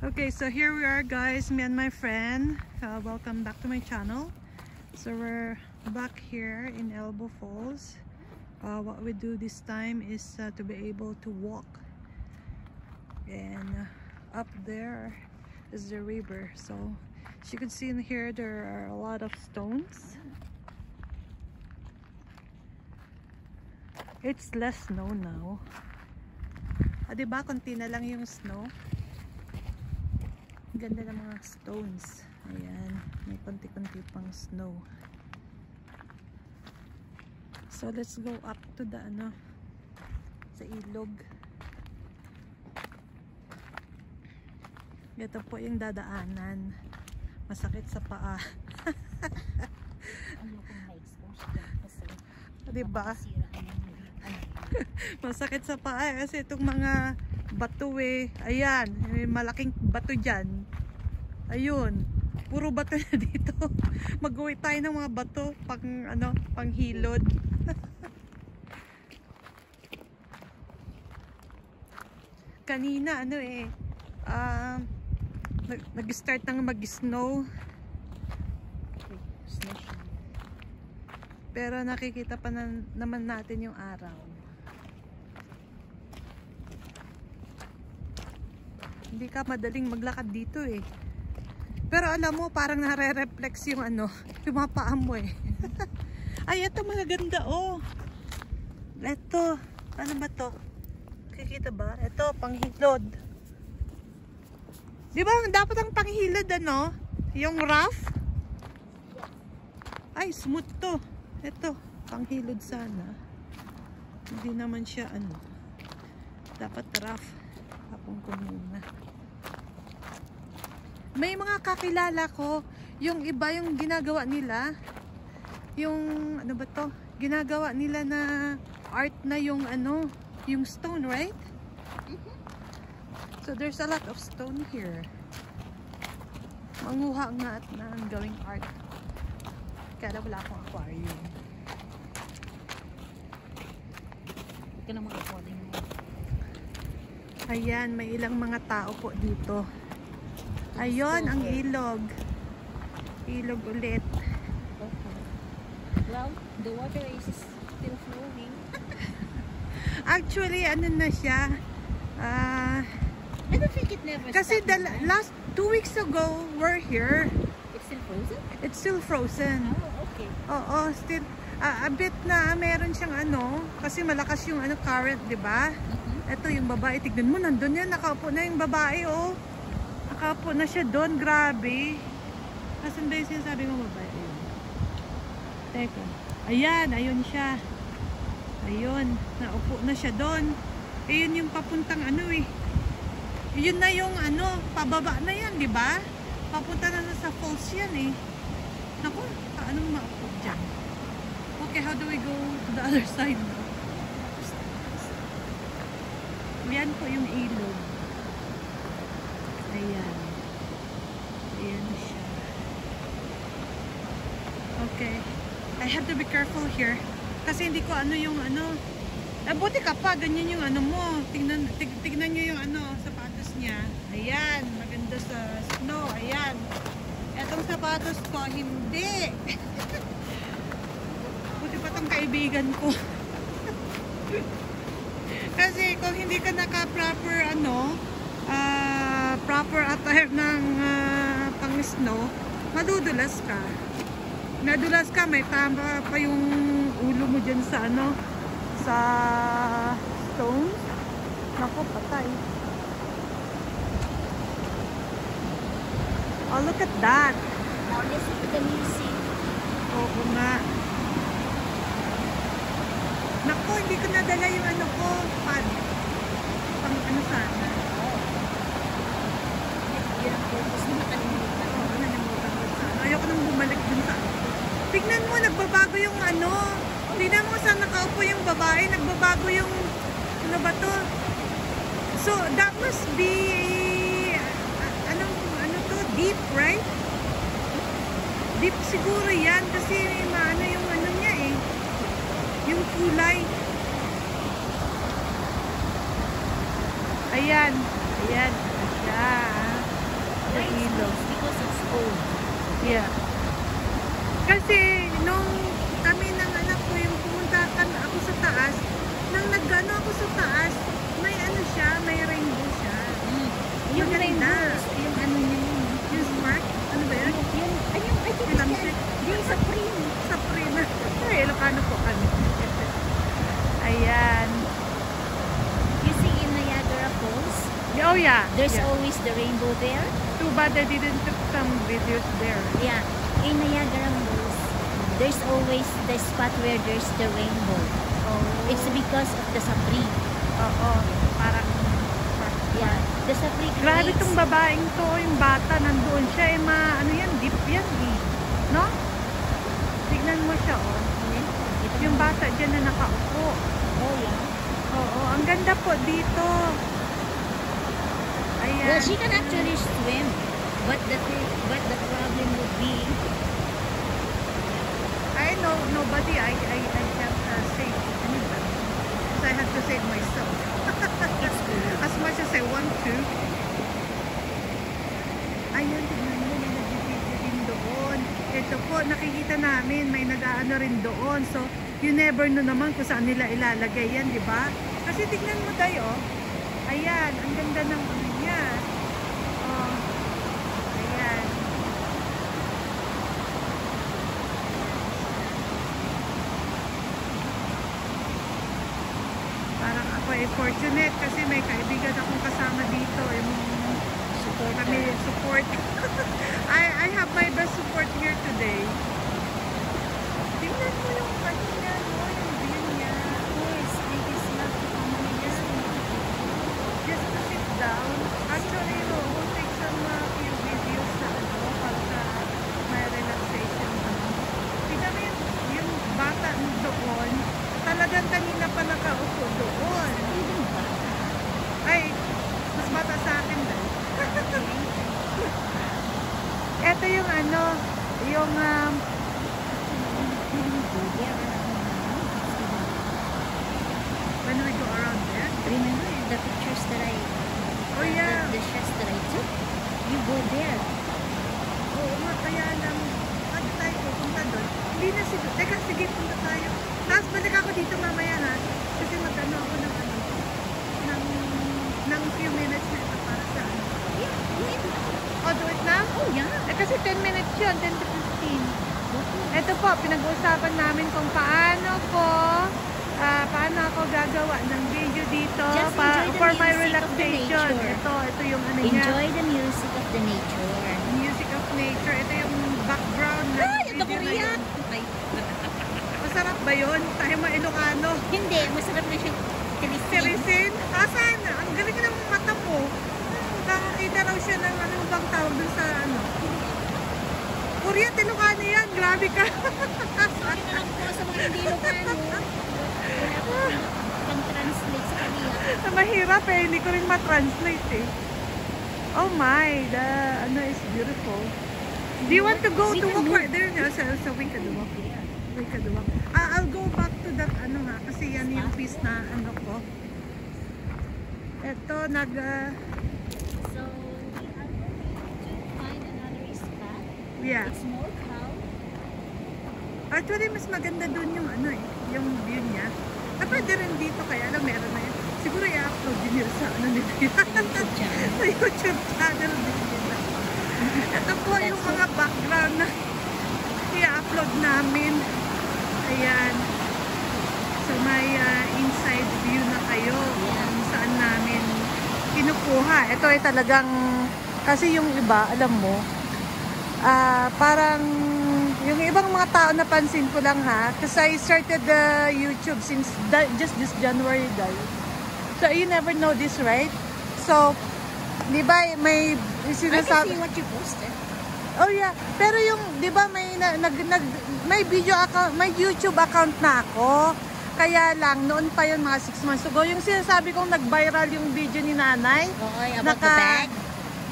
Okay, so here we are guys, me and my friend. Uh, welcome back to my channel. So we're back here in Elbow Falls. Uh, what we do this time is uh, to be able to walk. And uh, up there is the river. So as you can see in here, there are a lot of stones. It's less snow now. Ah? Konti na lang yung snow. Ganda ng mga stones. Ayan. May konti-konti pang snow. So, let's go up to the ano sa ilog. Ito po yung dadaanan. Masakit sa paa. Ayokong ma-expose kasi Diba? ano. Masakit sa paa eh, kasi itong mga bato eh. Ayan, may malaking bato dyan. Ayun, puro bato na dito. Mag-uwi tayo ng mga bato pang ano, pang hilod. Kanina ano eh, ah, nag- nag-start nang mag-snow. Pero nakikita pa na, naman natin yung araw. Hindi ka madaling maglakad dito eh. Pero alam mo, parang nare-reflex yung ano, yung mga eh. Ay, ito maganda oh. Ito, ano ba to? Kikita ba? Ito, panghilod. Di ba, dapat ang panghilod ano? Yung rough? Ay, smooth to. Ito, panghilod sana. Hindi naman siya ano. Dapat rough. Hapong ko muna. May mga kakilala ko, yung iba yung ginagawa nila, yung ano ba to? Ginagawa nila na art na yung ano, yung stone, right? So there's a lot of stone here. Manguha nga at na ang gawing art. Kaya wala akong aquarium. Ka na mag-recording mo. Ayan, may ilang mga tao po dito. Ayun, ang ilog. Ilog ulit. Okay. Well, the water is still flowing. Actually, ano na siya? Ah, I don't think it never kasi the moving. last two weeks ago, we're here. It's still frozen? It's still frozen. Oh, okay. Oo, still ah, a bit na meron siyang ano, kasi malakas yung ano current, 'di ba? Ito yung babae, tignan mo, nandun yan, nakaupo na yung babae, oh. Nakaupo na siya doon, grabe. Asan ba yung sinasabi mo babae? Ayun. Teka. Ayan, ayun siya. Ayun, naupo na siya doon. Ayun yung papuntang ano eh. Yun na yung ano, pababa na yan, di ba? Papunta na na sa falls yan eh. Naku, paano maupo dyan? Okay, how do we go to the other side? Yan po yung ilog. Ayan. Ayan siya. Okay. I have to be careful here. Kasi hindi ko ano yung ano. Eh, buti ka pa. Ganyan yung ano mo. Tingnan, tig, tignan nyo yung ano, sapatos niya. Ayan. Maganda sa snow. Ayan. Etong sapatos ko, hindi. buti pa tong kaibigan ko. Kasi kung hindi ka naka-proper ano, ah, proper attire ng ah, pang-snow, madudulas ka. Nadulas ka, may tama pa yung ulo mo dyan sa ano, sa stone. Naku, patay. Oh, look at that. Now listen to the music. Oo nga. Naku, hindi ko nadala yung ano ko, pad. Pang ano sana. Purpose mo nakalimutan. Ayoko nang bumalik dun sa... Tignan mo, nagbabago yung ano. Tignan mo saan nakaupo yung babae. Nagbabago yung... Ano ba to? So, that must be... a- Anong, ano to? Deep, right? Deep siguro yan kasi maano yung ano niya eh. Yung kulay. Ayan. Ayan. Siya. old. Yeah. Kasi nung kami ng anak ko yung pumunta kami, ako sa taas, nang nagano ako sa taas, may ano siya, may rainbow siya. Yung Maganda. rainbow, yung ano niya yun. Yung smart, ano ba yun? Yung, ay, yung, it's six? yung sa print. Sa Prima. Ay, Ilocano po kami. Ayan. You see in Niagara Falls, Oh yeah. there's yeah. always the rainbow there. Too bad I didn't took some videos there. Yeah, in Niagara Falls, there's always the spot where there's the rainbow. Oh. It's because of the sapri. Oo. Parang Yeah, the sapri Grabe creates- tong babaeng to, yung bata nandoon siya, eh, ma, ano yan, deep yan eh. No? Tignan mo siya, oh. Yung bata dyan na nakaupo. Oh, yeah. Oo, ang ganda po dito. Ayan. Well, she can actually swim, but the but the problem would be I know nobody, I, I, I have uh, saved anybody. Because I have to save myself. As much as I want to. Ayan, tignan mo, may nag-video din doon. Ito po, nakikita namin, may nag-aano rin doon. So, you never know naman kung saan nila ilalagay yan, di ba? Kasi tignan mo tayo, ayan, ang ganda ng fortunate yung um, when we go around there. Remember the pictures that I, Oh yeah. the, the shots that I took? You go there. Oo nga, kaya lang, ano tayo pupunta doon? Hindi na siguro. Teka, sige, punta tayo. Tapos balik ako dito mamaya ha. Kasi magano ako ng ano, ng, ng few minutes na ito para sa ano. Yeah, do Oh, do it now? Oh, yeah. Eh, kasi 10 minutes yun, 10 to 15. Ito po, pinag-uusapan namin kung paano ko, ah, paano ako gagawa ng video dito Just pa, for my relaxation. Ito, ito yung ano niya, Enjoy the music of the nature. music of nature. Ito yung background na Ay, ito Korea! yun. Masarap ba yun? Tayo mga Ilocano. Hindi, masarap na siyang tilisin. Serisin? Asan? Ang galing ng mata mo. Nakakita raw siya ng ano bang tawag dun sa ano. Korea, Ilocano yan. Grabe ka. Sorry na lang po sa mga hindi Ilocano. Wala po pang translate sa kanila. Mahirap eh. Hindi ko rin ma-translate eh. Oh my, the ano is beautiful. Do you want to go to walk right there? No, sa, sa Winkadawak. Winkadawak. Ah, I'll go back to that ano nga. Kasi yan yung piece na ano ko. Ito, nag... ah, So, we are going to find another spot. Yeah. It's more calm. Actually, mas maganda dun yung ano eh, yung view niya. Ah, pwede rin dito kaya lang meron na yun. Siguro i-upload din yun sa ano nila yun. Sa YouTube channel din nila. Ito po yung mga background na i-upload namin. Ayan. So may ah, inside view na kayo kung saan namin kinukuha. Ito ay talagang, kasi yung iba, alam mo, ah parang yung ibang mga tao napansin ko lang ha? Kasi I started the YouTube since da- just this January dahil so you never know this right? So di ba may I can sinasabi see what you posted. oh yeah. Pero yung di ba may na, nag, nag may video account may YouTube account na ako. Kaya lang noon pa yun mga 6 months ago. Yung sinasabi kong nag-viral yung video ni nanay Okay, about the Naka- bag.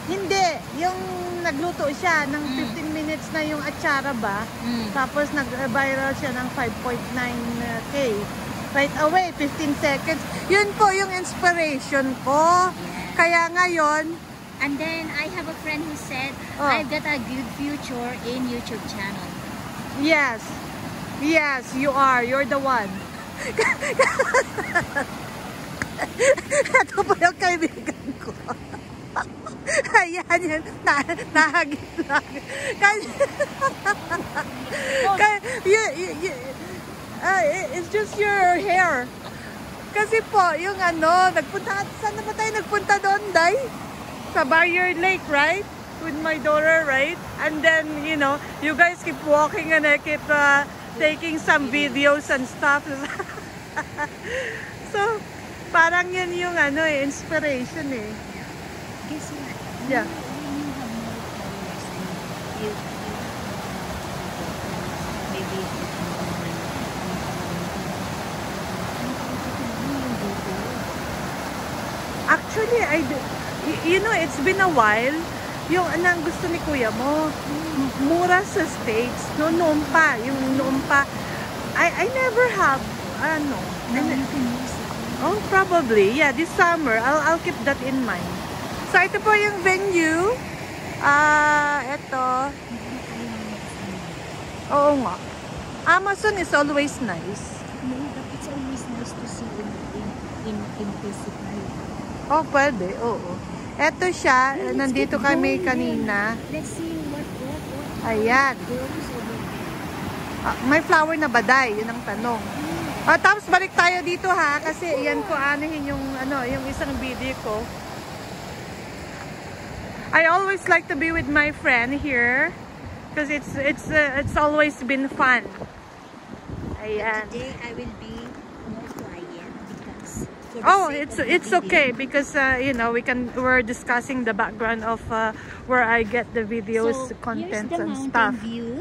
hindi. Yung nagluto siya ng Mm. 15 minutes na yung atsara ba Mm. Tapos nag-viral siya ng 5.9k. Right away, 15 seconds. Yun po yung inspiration ko. Yeah. Kaya ngayon, And then I have a friend who said, Oh. I've got a good future in YouTube channel. Yes. Yes, you are. You're the one. Ito po yung kaibigan ko. Ayan yun. Na, nahagit lang. Kasi, Kaya, you, you, you, ah, it- it's just your hair. Kasi po, yung ano, nagpunta, saan na ba tayo nagpunta doon, Day? Sa Barrier Lake, right? With my daughter, right? And then, you know, you guys keep walking and I keep uh, taking some videos and stuff. so, parang yun yung ano eh, inspiration eh. What? Yeah. When you have more followers and you, you maybe you can Actually, I do, you know, it's been a while. Yung anong gusto ni kuya mo, mura sa States, no, noon pa, yung noon pa. I, I never have, ano, it. oh, probably, yeah, this summer, I'll, I'll keep that in mind. So, ito po yung venue. Ah, ito. Oo nga. Amazon is always nice. No, but it's always nice to see in in in, in physical. Oh, pwede, oo. Ito siya, nandito kami kanina. Let's see what what what Ayan. Ah, may flower na baday, yun ang tanong. Ah, tapos balik tayo dito ha, kasi yan po anuhin yung, ano, yung isang video ko. I always like to be with my friend here because it's it's uh, it's always been fun. Ayan. Today I will be more quiet because Oh, it's it's video. okay because uh, you know we can we're discussing the background of uh, where I get the videos, so, contents here's the and mountain stuff. view.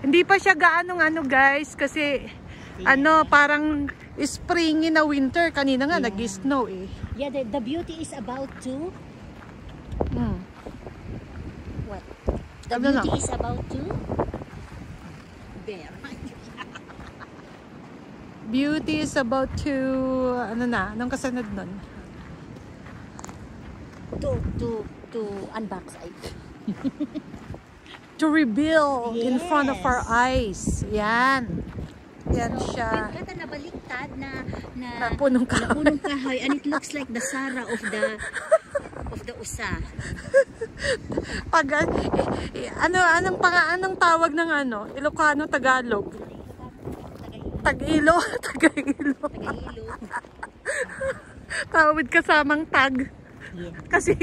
Hindi pa siya gaano ano guys kasi ano parang springy na winter kanina nga Yeah. nag-snow eh. Yeah, the, the beauty is about to Hmm. what? The Ano beauty lang? is about to bear. Beauty is about to ano na, anong kasunod nun? to to to unbox I To reveal in front of our Yes. eyes. Yan. Yan So, siya. We've got a nabaliktad na na, Na punong na kahoy. punong kahoy and it looks like the Sara of the the usa. Pag eh, eh, ano anong pang anong tawag ng ano? Ilocano Tagalog. Tag-ilo, Tag-ilo. Tagailo. Tawag kasamang tag. Yeah. Kasi,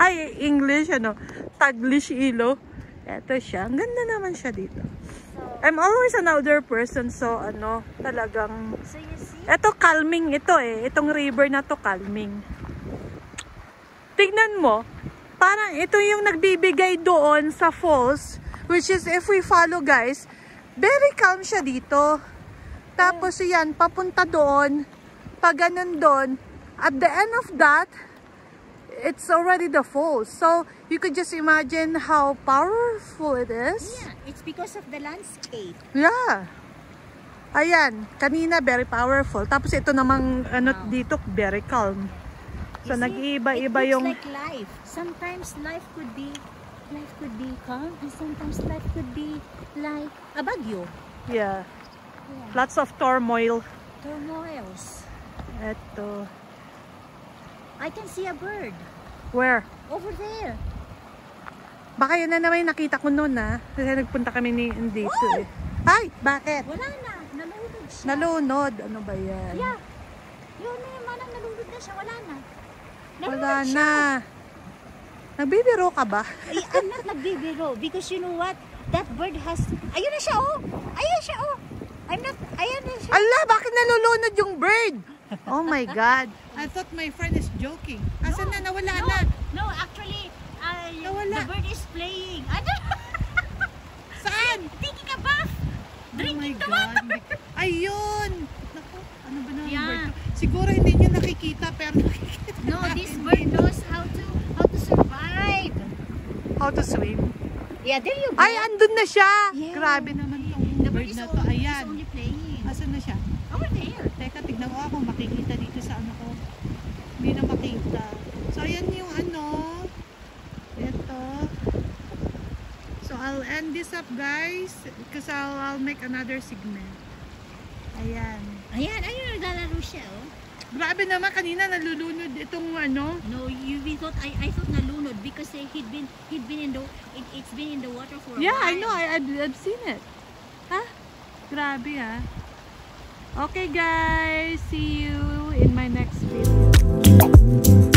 ay, English, ano, Taglish Ilo. Eto siya. Ang ganda naman siya dito. I'm always an outdoor person, so, ano, talagang, So you see? eto calming ito eh. Itong river na to calming. Tignan mo, parang ito yung nagbibigay doon sa falls, which is if we follow guys, very calm siya dito. Tapos yan, papunta doon, pag ganun doon, at the end of that, it's already the falls. So, you could just imagine how powerful it is. Yeah, it's because of the landscape. Yeah. Ayan, kanina very powerful. Tapos ito namang ano Wow. dito very calm. So nag-iiba-iba it yung like life. Sometimes life could be life could be calm and sometimes life could be like a bagyo. yeah, Yeah. lots of turmoil. Turmoils. Ito. I can see a bird Where? over there. Baka yun na naman yung nakita ko noon ha. Kasi nagpunta kami ni dito eh. Ay, bakit? Wala na. Nalunod siya. Nalunod. Ano ba yan? Yeah. Yun na yung manang nalunod na siya. Wala na. Wala na. Nagbibiro ka ba? Ay, I'm not nagbibiro because you know what? That bird has... Ayun na siya, oh! Ayun siya, oh! I'm not... Ayun na siya. Ala, bakit nalulunod yung bird? Oh my God. I thought my friend is joking. Asan na? Nawala no, na. no, actually, uh, Nawala. the bird is playing. Ano? Saan? Taking a bath. Oh my Drinking the God. water. Ayun. Naku, ano ba naman Yeah. bird? Siguro hindi niyo swim. Yeah, there you go. Ay, andun na siya. Yeah. Grabe naman tong the bird na to. Ayan. Asan na siya? Over there. Teka, tignan ko ako. Makikita dito sa ano ko. Hindi na makita. So, ayan yung ano. Ito. So, I'll end this up, guys. Because I'll, I'll make another segment. Ayan. Ayan, ayun, naglalaro siya, oh. Grabe naman kanina nalulunod itong ano. No, you we thought I I thought nalunod because eh, he'd been he'd been in the it, it's been in the water for a Yeah, while. I know. I, I've, I've seen it. Ha? Grabe ah. Okay guys, see you in my next video.